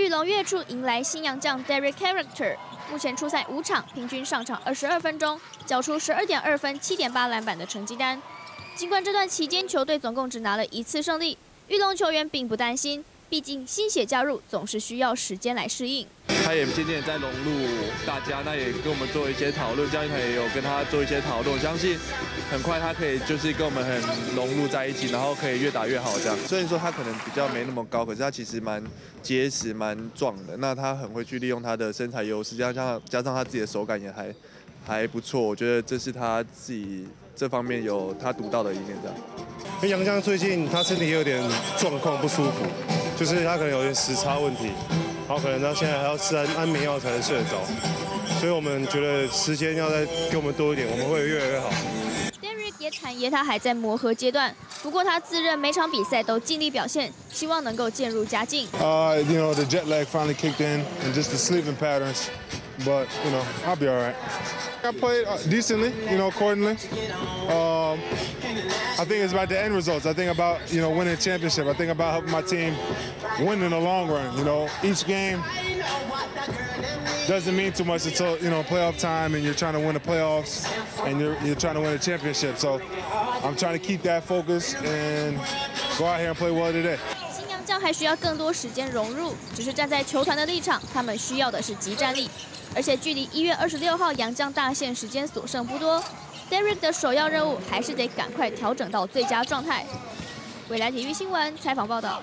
玉龙月初迎来新洋将 Derek Character，目前出赛五场，平均上场二十二分钟，缴出十二点二分、七点八篮板的成绩单。尽管这段期间球队总共只拿了一次胜利，玉龙球员并不担心。毕竟新血加入总是需要时间来适应。他也渐渐在融入大家，那也跟我们做一些讨论，教练团也有跟他做一些讨论。我相信很快他可以就是跟我们很融入在一起，然后可以越打越好这样。虽然说他可能比较没那么高，可是他其实蛮结实、蛮壮的。那他很会去利用他的身材优势，加上加上他自己的手感也还还不错。我觉得这是他自己这方面有他独到的一面这样。因为杨江最近他身体有点状况不舒服。就是他可能有点时差问题，然后可能他现在还要吃安安眠药才能睡得着，所以我们觉得时间要再给我们多一点，我们会越来越好。Derek 也坦言他还在磨合阶段，不过他自认每场比赛都尽力表现，希望能够渐入佳境。Uh, you know, the jet lag finally kicked in and just the sleeping patterns, but you know, I'll be all right. I played decently, you know, accordingly. Um, I think it's about the end results. I think about, you know, winning a championship. I think about helping my team win in the long run. You know, each game doesn't mean too much until, you know, playoff time and you're trying to win the playoffs and you're, you're trying to win a championship. So I'm trying to keep that focus and go out here and play well today. 将还需要更多时间融入，只是站在球团的立场，他们需要的是集战力，而且距离一月二十六号杨将大限时间所剩不多。Derek 的首要任务还是得赶快调整到最佳状态。未来体育新闻采访报道。